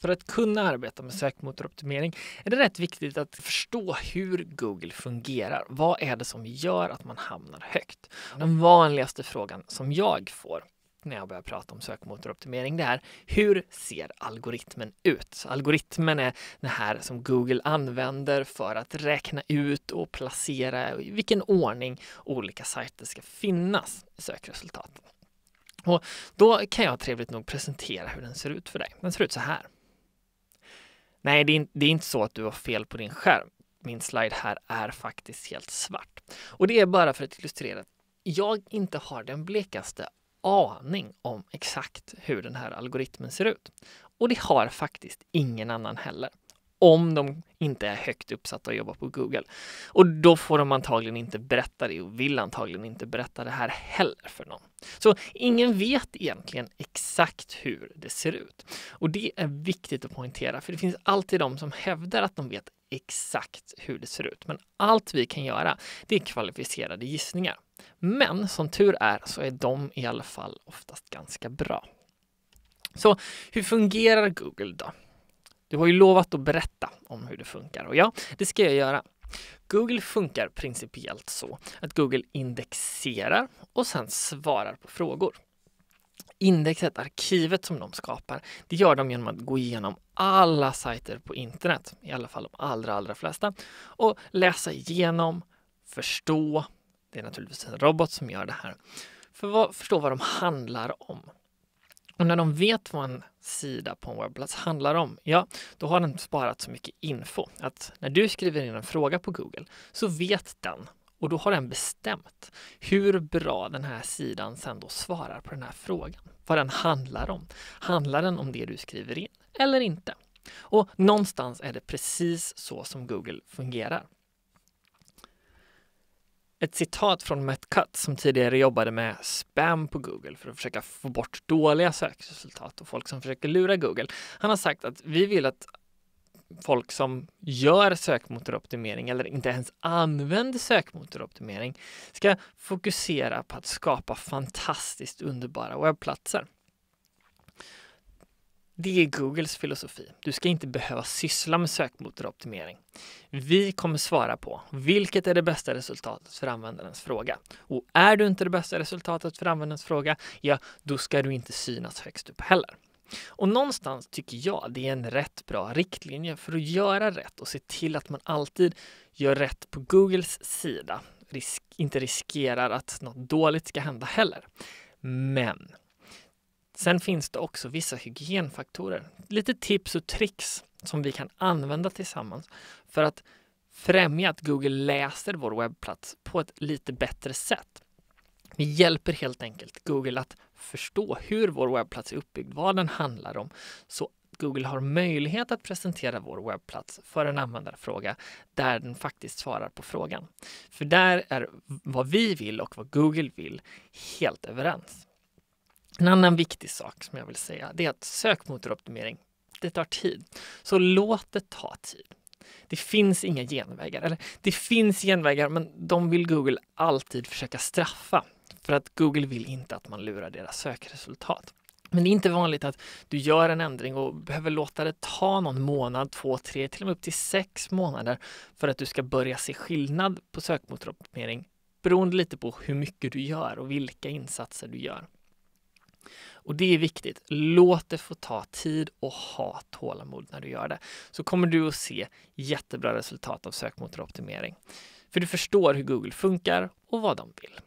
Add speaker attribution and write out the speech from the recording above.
Speaker 1: För att kunna arbeta med sökmotoroptimering är det rätt viktigt att förstå hur Google fungerar. Vad är det som gör att man hamnar högt? Den vanligaste frågan som jag får när jag börjar prata om sökmotoroptimering, det är hur ser algoritmen ut? Algoritmen är det här som Google använder för att räkna ut och placera i vilken ordning olika sajter ska finnas i sökresultaten. Och då kan jag trevligt nog presentera hur den ser ut för dig. Den ser ut så här. Nej, det är, det är inte så att du har fel på din skärm. Min slide här är faktiskt helt svart. Och det är bara för att illustrera att jag inte har den blekaste aning om exakt hur den här algoritmen ser ut. Och det har faktiskt ingen annan heller. Om de inte är högt uppsatta och jobbar på Google. Och då får de antagligen inte berätta det och vill antagligen inte berätta det här heller för någon. Så ingen vet egentligen exakt hur det ser ut. Och det är viktigt att poängtera, för det finns alltid de som hävdar att de vet exakt hur det ser ut. Men allt vi kan göra, det är kvalificerade gissningar. Men som tur är så är de i alla fall oftast ganska bra. Så hur fungerar Google då? Du har ju lovat att berätta om hur det funkar och ja, det ska jag göra. Google funkar principiellt så att Google indexerar och sen svarar på frågor. Indexet, arkivet som de skapar, det gör de genom att gå igenom alla sajter på internet, i alla fall de allra, allra flesta, och läsa igenom, förstå, det är naturligtvis en robot som gör det här, för att förstå vad de handlar om. Och när de vet vad en sida på en webbplats handlar om, ja, då har den sparat så mycket info att när du skriver in en fråga på Google så vet den och då har den bestämt hur bra den här sidan sen då svarar på den här frågan. Vad den handlar om. Handlar den om det du skriver in eller inte? Och någonstans är det precis så som Google fungerar. Ett citat från Matt Cutt som tidigare jobbade med spam på Google för att försöka få bort dåliga sökresultat och folk som försöker lura Google. Han har sagt att vi vill att folk som gör sökmotoroptimering eller inte ens använder sökmotoroptimering ska fokusera på att skapa fantastiskt underbara webbplatser. Det är Googles filosofi. Du ska inte behöva syssla med sökmotoroptimering. Vi kommer svara på vilket är det bästa resultatet för användarens fråga. Och är du inte det bästa resultatet för användarens fråga, ja, då ska du inte synas högst upp heller. Och någonstans tycker jag det är en rätt bra riktlinje för att göra rätt och se till att man alltid gör rätt på Googles sida. Risk, inte riskerar att något dåligt ska hända heller. Men sen finns det också vissa hygienfaktorer, lite tips och tricks som vi kan använda tillsammans för att främja att Google läser vår webbplats på ett lite bättre sätt. Vi hjälper helt enkelt Google att förstå hur vår webbplats är uppbyggd, vad den handlar om, så Google har möjlighet att presentera vår webbplats för en användarfråga där den faktiskt svarar på frågan. För där är vad vi vill och vad Google vill helt överens. En annan viktig sak som jag vill säga det är att sökmotoroptimering, det tar tid. Så låt det ta tid. Det finns inga genvägar, eller det finns genvägar men de vill Google alltid försöka straffa för att Google vill inte att man lurar deras sökresultat. Men det är inte vanligt att du gör en ändring och behöver låta det ta någon månad, två, tre, till och med upp till sex månader för att du ska börja se skillnad på sökmotoroptimering beroende lite på hur mycket du gör och vilka insatser du gör. Och det är viktigt. Låt det få ta tid och ha tålamod när du gör det. Så kommer du att se jättebra resultat av sökmotoroptimering. För du förstår hur Google funkar och vad de vill.